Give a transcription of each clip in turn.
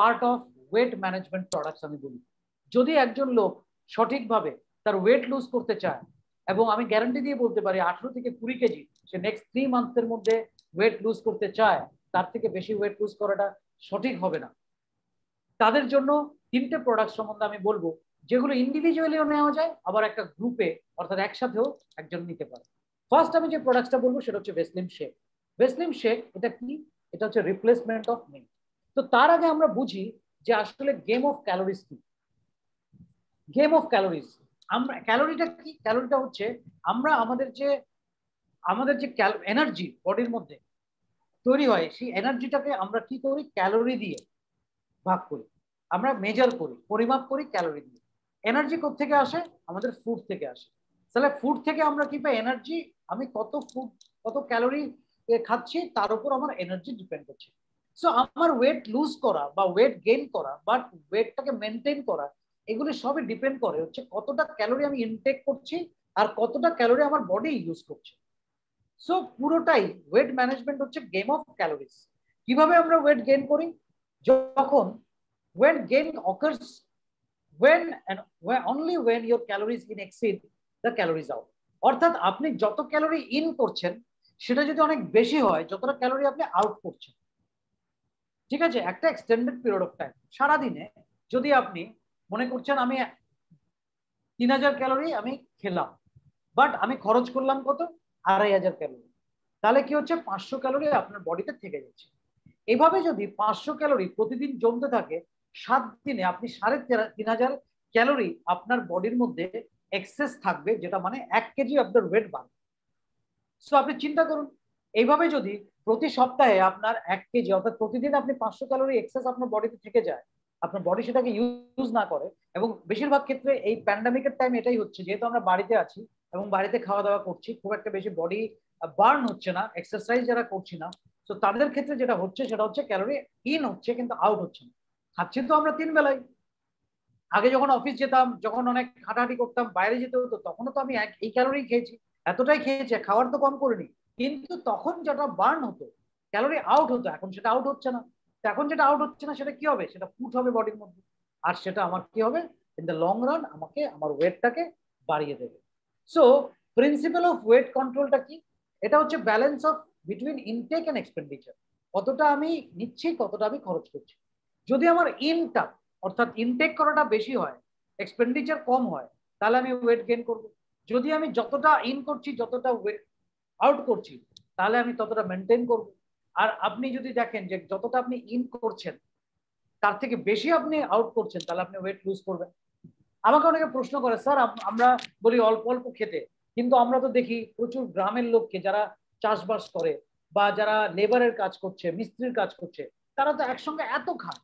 Part of weight management products আমি বলি। যদি একজন লোক সঠিকভাবে তার ওয়েট লুজ করতে চায় এবং আমি গ্যারান্টি দিয়ে বলতে পারি আঠারো থেকে কুড়ি কেজি সে নেক্সট থ্রি মান্থের মধ্যে ওয়েট লুজ করতে চায়, তার থেকে বেশি ওয়েট লুজ করাটা সঠিক হবে না। তাদের জন্য তিনটে প্রোডাক্ট সম্বন্ধে আমি বলব, যেগুলো ইন্ডিভিজুয়ালিও নেওয়া যায়, আবার একটা গ্রুপে অর্থাৎ একসাথেও একজন নিতে পারে। ফার্স্ট আমি যে প্রোডাক্টটা বলব সেটা হচ্ছে ভেসলিম শেক ভেসলিম শেক এটা কি? এটা হচ্ছে রিপ্লেসমেন্ট অফ মিল্ক তো তার আগে আমরা বুঝি যে আসলে গেম অফ ক্যালোরিজ কি? গেম অফ ক্যালোরিজ আমরা ক্যালোরিটা কি? ক্যালোরিটা হচ্ছে আমরা আমাদের যে আমাদের যে এনার্জি বডির মধ্যে তৈরি হয়, সেই এনার্জিটাকে আমরা কি করি? ক্যালোরি দিয়ে ভাগ করি। আমরা মেজার করি, পরিমাপ করি ক্যালোরি দিয়ে। এনার্জি থেকে আসে? আমাদের ফুড থেকে আসে। তাহলে ফুড থেকে আমরা কি পাই? এনার্জি আমি কত ফুড কত ক্যালোরি খাচ্ছি, তার উপর আমার এনার্জি ডিপেন্ড করছে। সো আমার ওয়েট লুজ করা বা ওয়েট গেইন করা বা ওয়েটটাকে মেনটেন করা এগুলি সবই ডিপেন্ড করে হচ্ছে কতটা ক্যালোরি আমি ইনটেক করছি আর কতটা ক্যালোরি আমার বডি ইউজ করছে। সো পুরোটাই ওয়েট ম্যানেজমেন্ট হচ্ছে গেম অফ ক্যালোরিজ কীভাবে আমরা ওয়েট গেইন করি? যখন weight gain occurs when and when, only when your calories in exceed the calories out অর্থাৎ আপনি যত ক্যালোরি ইন করছেন সেটা যদি অনেক বেশি হয় যতটা ক্যালোরি আপনি আউট করছেন ঠিক আছে? একটা এক্সটেন্ডেড পিরিয়ড অফ টাইম সারাদিনে যদি আপনি মনে করছেন আমি তিন হাজার ক্যালোরি আমি খেলাম বাট আমি খরচ করলাম কত? আড়াই হাজার ক্যালোরি। তাহলে কি হচ্ছে? পাঁচশো ক্যালোরি আপনার বডিতে থেকে যাচ্ছে। এভাবে যদি পাঁচশো ক্যালোরি প্রতিদিন জমতে থাকে, সাত দিনে আপনি সাড়ে তিন হাজার ক্যালোরি আপনার বডির মধ্যে এক্সেস থাকবে, যেটা মানে এক কেজি আপনার ওয়েট বাড়বে। সো আপনি চিন্তা করুন এইভাবে যদি প্রতি সপ্তাহে আপনার এক কেজি, অর্থাৎ প্রতিদিন আপনি পাঁচশো ক্যালোরি এক্সেস আপনার বডিতে থেকে যায়, আপনার বডি সেটাকে ইউজ না করে, এবং বেশিরভাগ ক্ষেত্রে এই প্যান্ডামিকের টাইম এটাই হচ্ছে, যেহেতু আমরা বাড়িতে আছি এবং বাড়িতে খাওয়া দাওয়া করছি, খুব একটা বেশি বডি বার্ন হচ্ছে না এক্সারসাইজ যারা করছি না তো তাদের ক্ষেত্রে যেটা হচ্ছে সেটা হচ্ছে ক্যালোরি ইন হচ্ছে কিন্তু আউট হচ্ছে না। খাচ্ছি তো আমরা তিন বেলায়। আগে যখন অফিস যেতাম, যখন অনেক হাঁটাহাঁটি করতাম, বাইরে যেতে হতো, তখনও তো আমি এক, এই ক্যালোরি খেয়েছি, এতটাই খেয়েছি খাওয়ার তো কম করিনি। কিন্তু তখন যেটা বার্ন হতো ক্যালোরি আউট হতো, এখন সেটা আউট হচ্ছে না। এখন যেটা আউট হচ্ছে না, সেটা কি হবে? সেটা ফুট হবে বডির মধ্যে। আর সেটা আমার কি হবে? ইন দ্য লং রান আমাকে, আমার ওয়েটটাকে বাড়িয়ে দেবে। সো প্রিন্সিপাল অফ ওয়েট কন্ট্রোলটা কি? এটা হচ্ছে balance of between intake and expenditure কতটা আমি নিচ্ছি, কতটা আমি খরচ করছি। যদি আমার ইনটা অর্থাৎ ইনটেক করাটা বেশি হয় এক্সপেন্ডিচার কম হয়, তাহলে আমি ওয়েট গেইন করব। যদি আমি যতটা ইন করছি, যতটা আউট করছি, তাহলে আমি ততটা মেনটেন করব। আর আপনি যদি দেখেন যে যতটা আপনি ইন করছেন, তার থেকে বেশি আপনি আউট করছেন, তাহলে আপনি ওয়েট লুজ করবেন। আমাকে অনেকে প্রশ্ন করে, স্যার আমরা বলি অল্প অল্প খেতে, কিন্তু আমরা তো দেখি প্রচুর গ্রামের লোককে যারা চাষবাস করে বা যারা লেবারের কাজ করছে, মিস্ত্রির কাজ করছে, তারা তো একসঙ্গে এত খায়।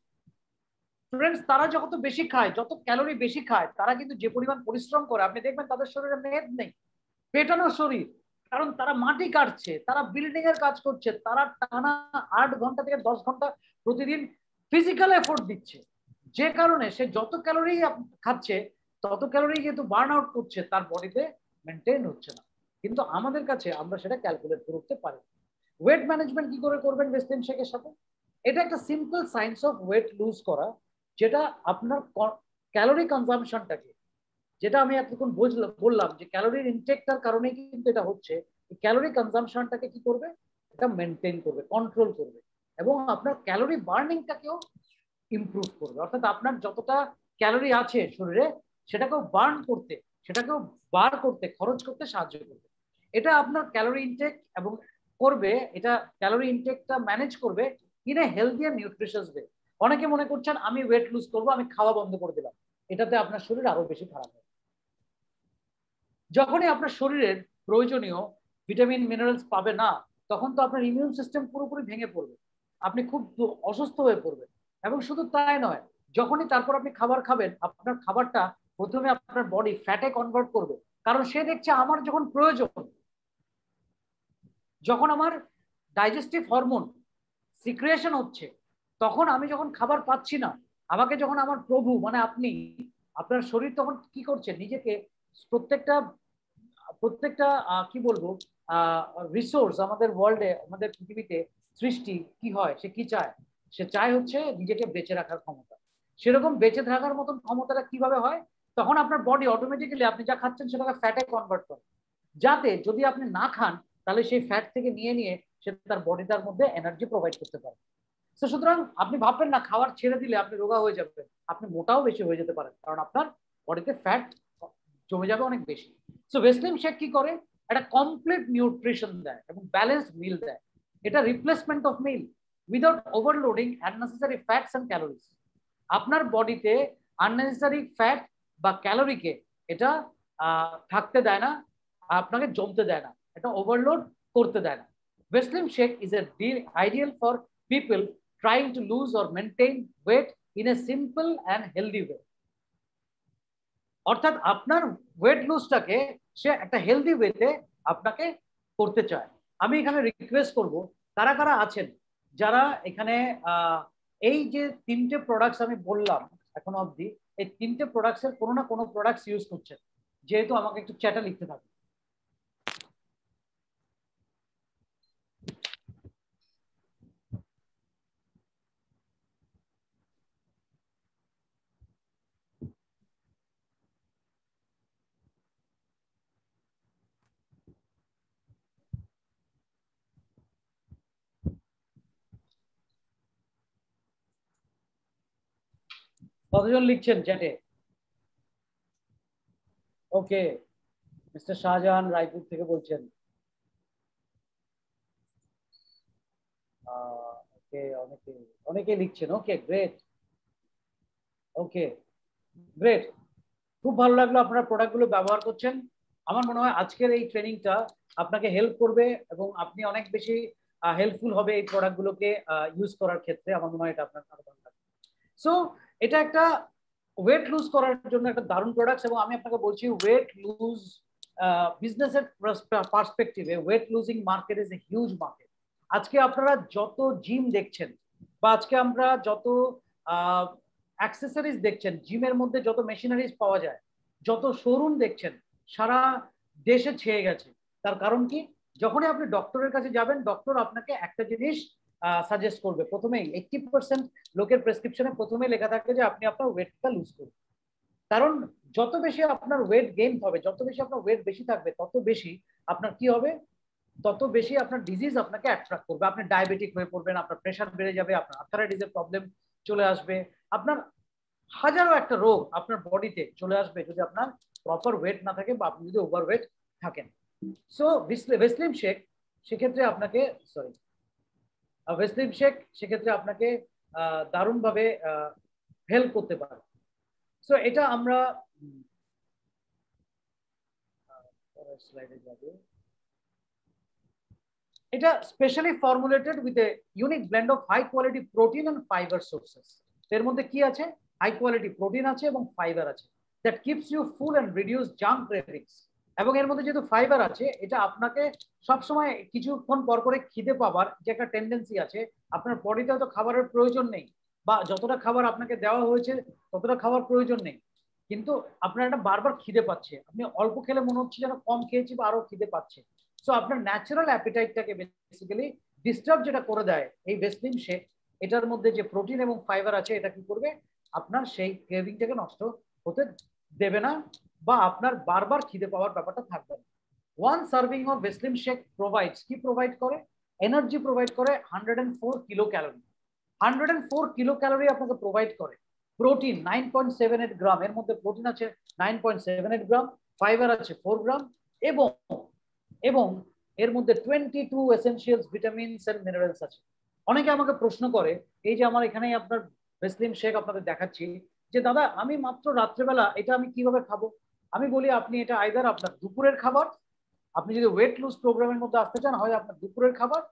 ফ্রেন্ডস তারা যত বেশি খায়, যত ক্যালোরি বেশি খায়, তারা কিন্তু যে পরিমাণ পরিশ্রম করে, আপনি দেখবেন তাদের শরীরে মেদ নেই। পেটানো শরীর কারণ তারা মাটি কাটছে, তারা বিল্ডিং এর কাজ করছে, তারা টানা আট ঘণ্টা থেকে দশ ঘণ্টা প্রতিদিন ফিজিক্যাল এফোর্ট দিচ্ছে। যে কারণে সে যত ক্যালোরি খাচ্ছে, তত ক্যালোরি যেহেতু বার্ন আউট করছে, তার বডিতে মেনটেন হচ্ছে না। কিন্তু আমাদের কাছে আমরা সেটা ক্যালকুলেট করতে পারি। ওয়েট ম্যানেজমেন্ট কি করে করবেন ওয়েস্টার্ন শেকের সাথে? এটা একটা simple science of weight lose করা, যেটা আপনার ক্যালোরি কনজামশনটাকে যেটা আমি এতক্ষণ বুঝলাম বললাম যে ক্যালোরির ইনটেকটার কারণে কিন্তু এটা হচ্ছে ক্যালোরি কনজামশনটাকে কি করবে? এটা মেনটেন করবে কন্ট্রোল করবে এবং আপনার ক্যালোরি বার্নিংটাকেও ইমপ্রুভ করবে। অর্থাৎ আপনার যতটা ক্যালোরি আছে শরীরে, সেটাকেও বার্ন করতে, সেটাকেও বার করতে, খরচ করতে সাহায্য করবে। এটা আপনার ক্যালোরি ইনটেক এবং করবে, এটা ক্যালোরি ইনটেকটা ম্যানেজ করবে in a healthy and nutritious way অনেকে মনে করছেন, আমি ওয়েট লুজ করব, আমি খাওয়া বন্ধ করে দিলাম। এটাতে আপনার শরীর আরও বেশি খারাপ হয় যখনই আপনার শরীরের প্রয়োজনীয় ভিটামিন, মিনারেলস পাবে না, তখন তো আপনার ইমিউন সিস্টেম পুরোপুরি ভেঙে পড়বে। আপনি খুব অসুস্থ হয়ে পড়বেন। এবং শুধু তাই নয়, যখনই তারপর আপনি খাবার খাবেন, আপনার খাবারটা প্রথমে আপনার বডি ফ্যাটে কনভার্ট করবে। কারণ সে দেখছে আমার যখন প্রয়োজন, যখন আমার ডাইজেস্টিভ হরমোন সিক্রিয়েশন হচ্ছে, তখন আমি যখন খাবার পাচ্ছি না, আমাকে যখন আমার প্রভু মানে আপনি, আপনার শরীর তখন কি করছে? নিজেকে প্রত্যেকটা প্রত্যেকটা কি বলব রিসোর্স আমাদের ওয়ার্ল্ডে আমাদের পৃথিবীতে সৃষ্টি কি হয়, সে কি চায়? সে চায় হচ্ছে নিজেকে বেঁচে রাখার ক্ষমতা। সেরকম বেঁচে থাকার মতন ক্ষমতাটা কীভাবে হয়? তখন আপনার বডি অটোমেটিক্যালি আপনি যা খাচ্ছেন সেটাকে ফ্যাটে কনভার্ট করে। যাতে যদি আপনি না খান, তাহলে সেই ফ্যাট থেকে নিয়ে নিয়ে সে তার বডিটার মধ্যে এনার্জি প্রোভাইড করতে পারে। তো সুতরাং আপনি ভাববেন না, খাবার ছেড়ে দিলে আপনি রোগা হয়ে যাবেন। আপনি মোটাও বেশি হয়ে যেতে পারেন। কারণ আপনার বডিতে ফ্যাট জমে যাবে অনেক বেশি। সো ভেসলিম শেক কি করে? একটা কমপ্লিট নিউট্রিশন দেয় এবং ব্যালেন্সড মিল দেয়। এটা replacement of meal without overloading unnecessary fats and calories আপনার বডিতে আননেসেসারি ফ্যাট বা ক্যালোরিকে এটা থাকতে দেয় না, আপনাকে জমতে দেয় না। এটা ওভারলোড করতে দেয় না। Veslim shake is a ideal for people trying to lose or maintain weight in a simple and healthy way অর্থাৎ আপনার ওয়েট লুজটাকে সে একটা হেলদি ওয়েতে আপনাকে করতে চায়। আমি এখানে রিকোয়েস্ট করব, কারা কারা আছেন? যারা এখানে এই যে তিনটে প্রোডাক্টস আমি বললাম এখন অবধি, এই তিনটে প্রোডাক্টসের কোনো না কোনো প্রোডাক্টস ইউজ করছেন। যেহেতু আমাকে একটু চ্যাটা লিখতে থাকুন কতজন লিখছেন চ্যাটে ওকে মিস্টার শাহজাহান রায়পুর থেকে বলছেন। ওকে অনেকে অনেকে লিখছেন। ওকে গ্রেট ওকে গ্রেট খুব ভালো লাগল আপনারা প্রোডাক্টগুলো ব্যবহার করছেন। আমার মনে হয় আজকের এই ট্রেনিংটা আপনাকে হেল্প করবে এবং আপনি অনেক বেশি হেল্পফুল হবে এই প্রোডাক্টগুলোকে ইউজ করার ক্ষেত্রে। আমার মনে হয় এটা আপনার সো এটা একটা ওয়েট লুজ করার জন্য একটা দারুণ প্রোডাক্ট এবং আমি আপনাকে বলছি ওয়েট লুজ বিজনেসের পার্সপেক্টিভে weight losing market is a huge market আজকে আপনারা যত জিম দেখছেন বা আজকে আমরা যত অ্যাক্সেসরিজ দেখছেন জিমের মধ্যে যত মেশিনারিজ পাওয়া যায়, যত শোরুম দেখছেন, সারা দেশে ছেয়ে গেছে। তার কারণ কি? যখনই আপনি ডক্টরের কাছে যাবেন ডক্টর আপনাকে একটা জিনিস সাজেস্ট করবে। প্রথমেই এইটটি পার্সেন্ট লোকের প্রেসক্রিপশনে প্রথমে লেখা থাকে যে আপনি আপনার ওয়েটটা লুজ করুন। কারণ যত বেশি আপনার ওয়েট গেইন হবে, যত বেশি আপনার ওয়েট বেশি থাকবে, তত বেশি আপনার কি হবে? তত বেশি আপনার ডিজিজ আপনাকে অ্যাট্রাক্ট করবে। আপনি ডায়াবেটিক হয়ে পড়বেন, আপনার প্রেশার বেড়ে যাবে, আপনার আর্থারাইটিসের প্রবলেম চলে আসবে। আপনার হাজারো একটা রোগ আপনার বডিতে চলে আসবে যদি আপনার প্রপার ওয়েট না থাকে বা আপনি যদি ওভার ওয়েট থাকেন সো ভেসলিম শেখ সেক্ষেত্রে আপনাকে সরি ভেসলিম শেক সেক্ষেত্রে আপনাকে দারুণভাবে হেল্প করতে পারে। সো এটা আমরা এটা specially formulated with a unique blend of high quality protein and fibre sources এর মধ্যে কি আছে? হাই কোয়ালিটি প্রোটিন আছে এবং ফাইবার আছে। That keeps you full and reduce junk cravings এবং এর মধ্যে যেহেতু ফাইবার আছে, এটা আপনাকে সবসময় কিছুক্ষণ পর করে খিদে পাবার যে একটা টেন্ডেন্সি আছে, আপনার বডিতে হয়তো খাবারের প্রয়োজন নেই বা যতটা খাবার আপনাকে দেওয়া হয়েছে, ততটা খাবার প্রয়োজন নেই। কিন্তু আপনার একটা বারবার খিদে পাচ্ছে। আপনি অল্প খেলে মনে হচ্ছে যেন কম খেয়েছি বা আরও খিদে পাচ্ছে। সো আপনার ন্যাচারাল অ্যাপিটাইটটাকে বেসিক্যালি ডিস্টার্ব যেটা করে দেয় এই ভেসলিম শেক এটার মধ্যে যে প্রোটিন এবং ফাইবার আছে, এটা কি করবে? আপনার সেই ক্রেভিংটাকে নষ্ট হতে দেবে না। বা আপনার বারবার খিদে পাওয়ার ব্যাপারটা থাকবে না। One serving of Veslim shake provides কি প্রোভাইড করে? এনার্জি প্রোভাইড করে hundred and four kilo calorie hundred and four kilo calorie আপনাকে প্রোভাইড করে। Protein nine point seven eight gram এর মধ্যে প্রোটিন আছে nine point seven eight gram fibre আছে four gram এবং এবং এর মধ্যে twenty two essentials vitamins and minerals আছে। অনেকে আমাকে প্রশ্ন করে, এই যে আমার এখানেই আপনার ভেসলিম শেক আপনাদের দেখাচ্ছি, যে দাদা আমি মাত্র রাত্রেবেলা এটা আমি কীভাবে খাব? আমি বলি, আপনি এটা আইদার আপনার দুপুরের খাবার, আপনি যদি ওয়েট লুজ প্রোগ্রামের মধ্যে আসতে চান, হয় আপনার দুপুরের খাবার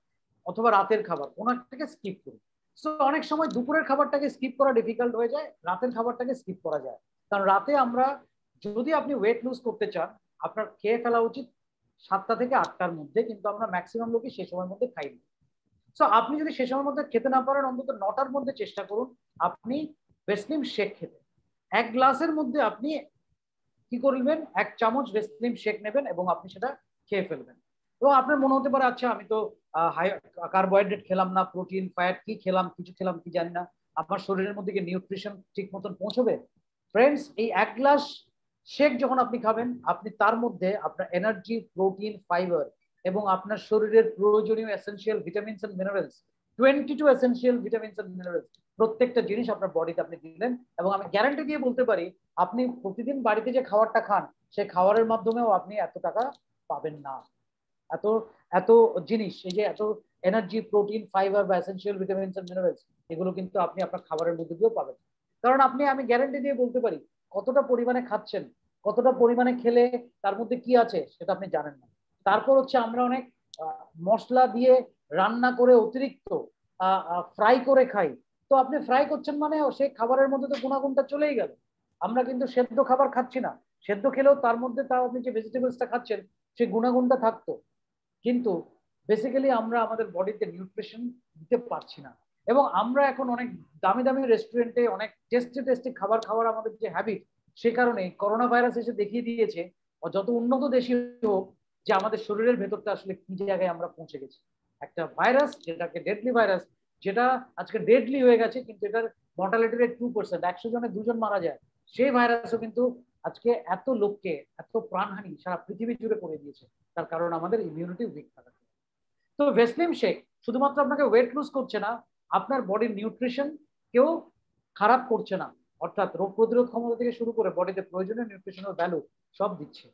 অথবা রাতের খাবার, ওনারটাকে স্কিপ করুন। সো অনেক সময় দুপুরের খাবারটাকে স্কিপ করা ডিফিকাল্ট হয়ে যায়, রাতের খাবারটাকে স্কিপ করা যায়। কারণ রাতে আমরা, যদি আপনি ওয়েট লুজ করতে চান, আপনার খেয়ে ফেলা উচিত সাতটা থেকে আটটার মধ্যে, কিন্তু আমরা ম্যাক্সিমাম লোকই সে সময়ের মধ্যে খাই না। সো আপনি যদি সে সময়ের মধ্যে খেতে না পারেন, অন্তত নটার মধ্যে চেষ্টা করুন, আপনি ভেসলিম শেক খেতে। এক গ্লাসের মধ্যে আপনি কি করবেন? এক চামচ ভেসলিম শেক নেবেন এবং আপনি সেটা খেয়ে ফেলবেন। এবং আপনার মনে হতে পারে আচ্ছা আমি তো কার্বোহাইড্রেট খেলাম না প্রোটিন ফ্যাট কি খেলাম, কিছু খেলাম, কি জানি না। আমার শরীরের মধ্যে কি নিউট্রিশন ঠিক মতন পৌঁছবে? ফ্রেন্ডস এই এক গ্লাস শেক যখন আপনি খাবেন, আপনি তার মধ্যে আপনার এনার্জি প্রোটিন ফাইবার এবং আপনার শরীরের প্রয়োজনীয় essential vitamins and minerals twenty two essential vitamins and minerals প্রত্যেকটা জিনিস আপনার বডিতে আপনি দিলেন এবং আমি গ্যারান্টি দিয়ে বলতে পারি, আপনি প্রতিদিন বাড়িতে যে খাবারটা খান সেই খাবারের মাধ্যমেও আপনি এত টাকা পাবেন না। এত এত জিনিস, এই যে এত এনার্জি প্রোটিন ফাইবার বা এসেন্সিয়াল ভিটামিনস এন্ড মিনারেলস এগুলো কিন্তু আপনি আপনার খাবারের মধ্যে দিয়েও পাবেন। কারণ আপনি, আমি গ্যারান্টি দিয়ে বলতে পারি, কতটা পরিমাণে খাচ্ছেন, কতটা পরিমাণে খেলে, তার মধ্যে কি আছে, সেটা আপনি জানেন না। তারপর হচ্ছে আমরা অনেক মশলা দিয়ে রান্না করে অতিরিক্ত ফ্রাই করে খাই তো আপনি ফ্রাই করছেন মানে সেই খাবারের মধ্যে তো গুণাগুণটা চলেই গেল। আমরা কিন্তু সেদ্ধ খাবার খাচ্ছি না। সেদ্ধ খেলেও তার মধ্যে তাও আপনি যে ভেজিটেবলসটা খাচ্ছেন, সেই গুণাগুণটা থাকতো। কিন্তু বেসিক্যালি আমরা আমাদের বডিতে নিউট্রিশন দিতে পারছি না। এবং আমরা এখন অনেক দামি দামি রেস্টুরেন্টে অনেক টেস্টি টেস্টি খাবার খাওয়ার আমাদের যে হ্যাবিট সে কারণে করোনা ভাইরাস এসে দেখিয়ে দিয়েছে যত উন্নত দেশই হোক, যে আমাদের শরীরের ভেতরটা আসলে কি জায়গায় আমরা পৌঁছে গেছি। একটা ভাইরাস যেটাকে ডেডলি ভাইরাস যেটা আজকে ডেডলি হয়ে গেছে, কিন্তু এটার মর্টালিটি রেট টু পার্সেন্ট একশো জনে দুজন মারা যায়। সেই ভাইরাসও কিন্তু আজকে এত লোককে, এত প্রাণহানি সারা পৃথিবী জুড়ে করে দিয়েছে। তার কারণ আমাদের ইমিউনিটি উইক থাকা তো ভেসলিম শেক শুধুমাত্র আপনাকে ওয়েট লুজ করছে না, আপনার বডির নিউট্রিশন কেউ খারাপ করছে না। অর্থাৎ রোগ প্রতিরোধ ক্ষমতা থেকে শুরু করে বডিতে প্রয়োজনীয় নিউট্রিশনাল ভ্যালু সব দিচ্ছে।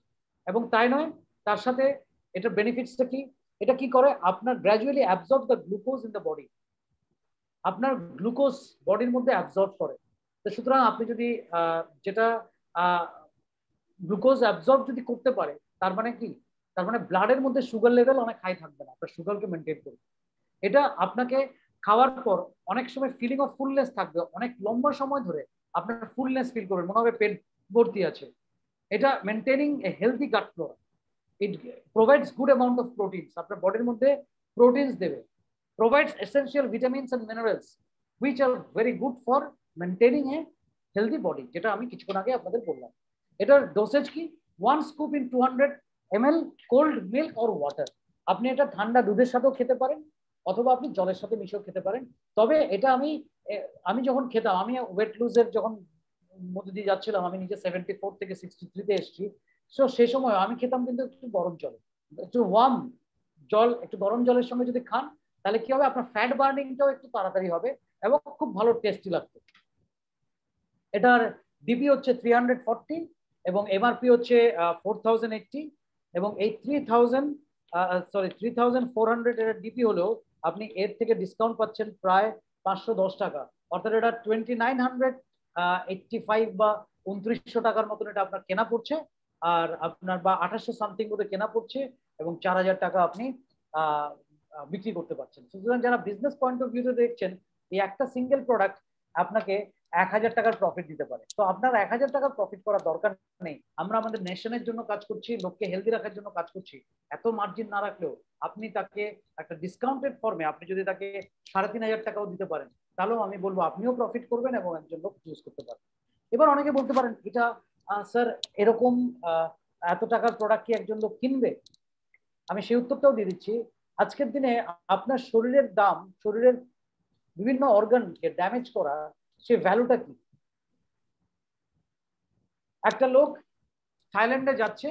এবং তাই নয়, তার সাথে এটা বেনিফিটসটা কি? এটা কি করে? আপনার gradually absorb the glucose in the body আপনার গ্লুকোজ বডির মধ্যে অ্যাবজর্ব করে। তো সুতরাং আপনি যদি যেটা গ্লুকোজ অ্যাবজর্ব যদি করতে পারে, তার মানে কি? তার মানে ব্লাডের মধ্যে সুগার লেভেল অনেক হাই থাকবে না। আপনার সুগারকে মেনটেন করবে এটা আপনাকে খাওয়ার পর অনেক সময় ফিলিং অফ ফুলনেস থাকবে। অনেক লম্বা সময় ধরে আপনার ফুলনেস ফিল করবেন। মনে হবে পেট ভর্তি আছে। এটা maintaining a healthy gut flora it provides good amount of proteins আপনার বডির মধ্যে প্রোটিনস দেবে। Provides essential vitamins and minerals, which are very good for maintaining a healthy body, যেটা আমি কিছুক্ষণ আগে আপনাদের বললাম। এটার ডোসেজ কি? One scoop in two hundred M L cold milk or water আপনি এটা ঠান্ডা দুধের সাথেও খেতে পারেন, অথবা আপনি জলের সাথে মিশেও খেতে পারেন। তবে এটা আমি আমি যখন খেতাম, আমি ওয়েট লুজের যখন মধ্যে দিয়ে যাচ্ছিলাম, আমি নিজে সেভেন্টি ফোর থেকে সিক্সটি থ্রিতে এসেছি। সো সে সময় আমি খেতাম কিন্তু একটু গরম জলে। একটু ওয়ার্ম জল, একটু গরম জলের সঙ্গে যদি খান তাহলে কি হবে? আপনার ফ্যাট বার্নিংটাও একটু তাড়াতাড়ি হবে এবং খুব ভালো টেস্টি লাগবে। এটার ডিপি হচ্ছে থ্রি হান্ড্রেড ফর্টি এবং এমআরপি হচ্ছে ফোর থাউজেন্ড এইটটি এবং এই three thousand sorry three thousand four hundred এর ডিপি হলেও আপনি এর থেকে ডিসকাউন্ট পাচ্ছেন প্রায় পাঁচশো দশ টাকা। অর্থাৎ এটা twenty nine hundred eighty five বা উনত্রিশশো টাকার মতন এটা আপনার কেনা পড়ছে আর আপনার বা আঠাশশো সামথিং মতো কেনা পড়ছে এবং চার হাজার টাকা আপনি বিক্রি করতে পারছেন। সুতরাং যারা বিজনেস পয়েন্ট অফ ভিউতে দেখছেন, এই একটা সিঙ্গেল প্রোডাক্ট আপনাকে এক হাজার টাকার প্রফিট দিতে পারে। তো আপনার এক হাজার টাকার প্রফিট করার দরকার নেই। আমরা আমাদের নেশনের জন্য কাজ করছি, লোককে হেলদি রাখার জন্য কাজ করছি। এত মার্জিন না রাখলেও আপনি তাকে একটা ডিসকাউন্টেড ফর্মে আপনি যদি তাকে সাড়ে তিন হাজার টাকাও দিতে পারেন, তাহলেও আমি বলব আপনিও প্রফিট করবেন এবং একজন লোক চুজ করতে পারেন এবার অনেকে বলতে পারেন, এটা স্যার এরকম এত টাকার প্রোডাক্ট কি একজন লোক কিনবে? আমি সেই উত্তরটাও দিয়ে দিচ্ছি আজকের দিনে আপনার শরীরের দাম, শরীরের বিভিন্ন অর্গানকে ড্যামেজ করা, সে ভ্যালুটা কি? একটা লোক থাইল্যান্ডে যাচ্ছে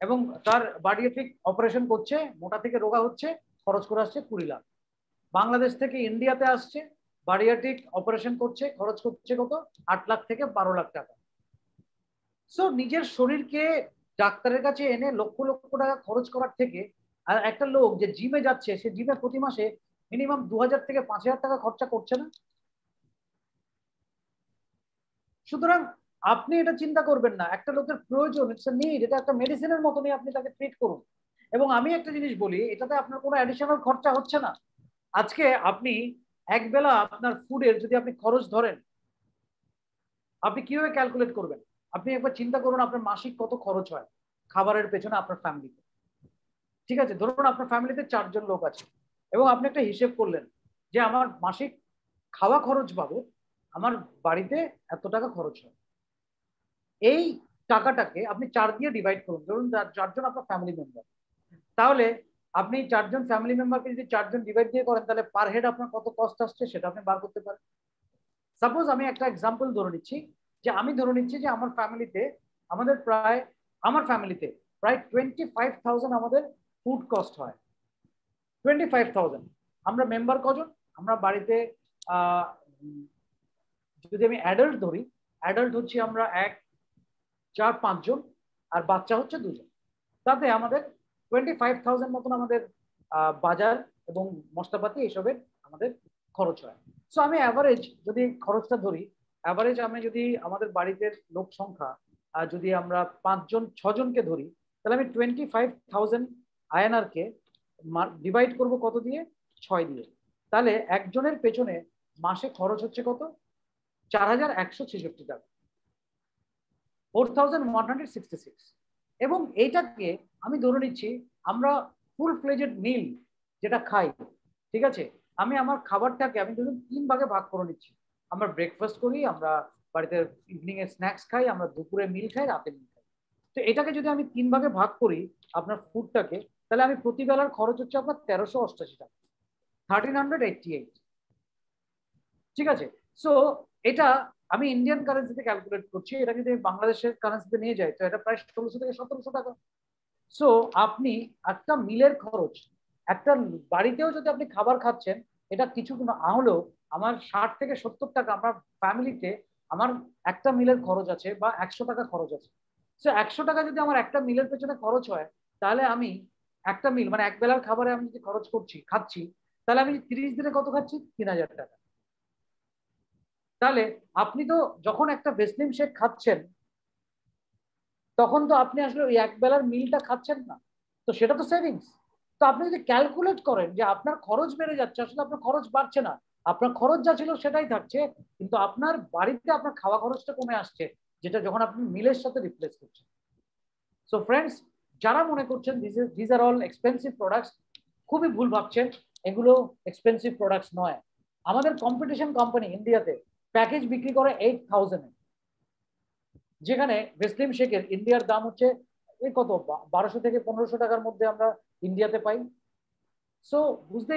এবং তার বাডিয়েটিক অপারেশন করছে, মোটা থেকে রোগা হচ্ছে, খরচ করে আসছে কুড়ি লাখ। বাংলাদেশ থেকে ইন্ডিয়াতে আসছে বাডিয়াটিক অপারেশন করছে, খরচ করছে কত? আট লাখ থেকে বারো লাখ টাকা। সো নিজের শরীরকে ডাক্তারের কাছে এনে লক্ষ লক্ষ টাকা খরচ করার থেকে আর একটা লোক যে জিমে যাচ্ছে, সে জিমে প্রতি মাসে মিনিমাম দু হাজার থেকে পাঁচ হাজার টাকা খরচা করছে না? সুতরাং আপনি এটা চিন্তা করবেন না। একটা লোকের প্রয়োজন ইটস নিড এটা একটা মেডিসিনের মতনই আপনি তাকে ট্রিট করুন। এবং আমি একটা জিনিস বলি, এটাতে আপনার কোনো অ্যাডিশনাল খরচা হচ্ছে না। আজকে আপনি এক বেলা আপনার ফুডের যদি আপনি খরচ ধরেন, আপনি কীভাবে ক্যালকুলেট করবেন? আপনি একবার চিন্তা করুন আপনার মাসিক কত খরচ হয় খাবারের পেছনে আপনার ফ্যামিলিতে ঠিক আছে, ধরুন আপনার ফ্যামিলিতে চারজন লোক আছে এবং আপনি একটা হিসেব করলেন যে আমার মাসিক খাওয়া খরচ বাবদ আমার বাড়িতে এত টাকা খরচ হয়। এই টাকাটাকে আপনি চার দিয়ে ডিভাইড করুন, ধরুন চারজন আপনার ফ্যামিলি মেম্বার তাহলে আপনি চারজন ফ্যামিলি মেম্বারকে যদি চারজন ডিভাইড দিয়ে করেন, তাহলে পার হেড আপনার কত কস্ট আসছে সেটা আপনি বার করতে পারেন। সাপোজ আমি একটা এক্সাম্পল ধরে নিচ্ছি, যে আমি ধরে নিচ্ছি যে আমার ফ্যামিলিতে আমাদের প্রায়, আমার ফ্যামিলিতে প্রায় টোয়েন্টি ফাইভ থাউজেন্ড আমাদের ফুড কস্ট হয়। টোয়েন্টি ফাইভ থাউজেন্ড আমরা মেম্বার কজন? আমরা বাড়িতে যদি আমি অ্যাডাল্ট ধরি অ্যাডাল্ট হচ্ছে আমরা এক, চার, পাঁচজন, আর বাচ্চা হচ্ছে দুজন। তাতে আমাদের টোয়েন্টি ফাইভ থাউজেন্ড মতন আমাদের বাজার এবং মশলাপাতি এইসবের আমাদের খরচ হয়। সো আমি অ্যাভারেজ যদি খরচটা ধরি অ্যাভারেজ আমি যদি আমাদের বাড়িতে লোক সংখ্যা যদি আমরা পাঁচজন, ছজনকে ধরি, তাহলে আমি টোয়েন্টি ফাইভ থাউজেন্ড আয়নারকে ডিভাইড করব কত দিয়ে? ছয় দিয়ে। তাহলে একজনের পেছনে মাসে খরচ হচ্ছে কত? চার হাজার একশো ছেষট্টি টাকা। Four thousand one hundred sixty six এবং এইটাকে আমি ধরে নিচ্ছি, আমরা ফুল ফ্লেজেড মিল যেটা খাই, ঠিক আছে? আমি আমার খাবারটাকে, আমি ধরুন তিন ভাগে ভাগ করে নিচ্ছি। আমরা ব্রেকফাস্ট করি, আমরা বাড়িতে ইভিনিং স্ন্যাক্স খাই, আমরা দুপুরে মিল খাই, রাতে মিল খাই। তো এটাকে যদি আমি তিন ভাগে ভাগ করি, আপনার ফুডটাকে তাহলে আমি প্রতিবেলার খরচ হচ্ছে আপনার তেরোশো অষ্টাশি টাকা থার্টিন হান্ড্রেড এইটটি এইট ঠিক আছে? সো এটা আমি ইন্ডিয়ান কারেন্সিতে ক্যালকুলেট করছি, এটা যদি বাংলাদেশের কারেন্সিতে নিয়ে যাই, তো এটা প্রায় ষোলোশো থেকে সতেরোশো টাকা। সো আপনি একটা মিলের খরচ, একটা বাড়িতেও যদি আপনি খাবার খাচ্ছেন, এটা কিছু না হলেও আমার ষাট থেকে সত্তর টাকা আমার ফ্যামিলিতে আমার একটা মিলের খরচ আছে বা একশো টাকা খরচ আছে। সো একশো টাকা যদি আমার একটা মিলের পেছনে খরচ হয়, তাহলে আমি একটা মিল মানে এক বেলার খাবারে আমি যদি খরচ করছি, খাচ্ছি, তাহলে আমি তিরিশ দিনে কত খাচ্ছি? তিন হাজার টাকা। তাহলে আপনি তো যখন একটা ভেসলিম শেক খাচ্ছেন, তখন তো আপনি আসলে ওই এক বেলার মিলটা খাচ্ছেন না। তো সেটা তো সেভিংস তো আপনি যদি ক্যালকুলেট করেন যে আপনার খরচ বেড়ে যাচ্ছে, আসলে আপনার খরচ বাড়ছে না। আপনার খরচ যা ছিল সেটাই থাকছে, কিন্তু আপনার বাড়িতে আপনার খাওয়া খরচটা কমে আসছে, যেটা যখন আপনি মিলের সাথে রিপ্লেস করছেন। সো ফ্রেন্ডস যারা মনে করছেন this are all expensive products খুবই ভুল ভাবছেন, এগুলো এক্সপেন্সিভ প্রোডাক্টস নয়। আমাদের কম্পিটিশন কোম্পানি ইন্ডিয়াতে প্যাকেজ বিক্রি করে এইট থাউজেন্ডে যেখানে ভেসলিম শেখের ইন্ডিয়ার দাম হচ্ছে কত বারোশো থেকে পনেরোশো টাকার মধ্যে আমরা ইন্ডিয়াতে পাই। সো বুঝতেই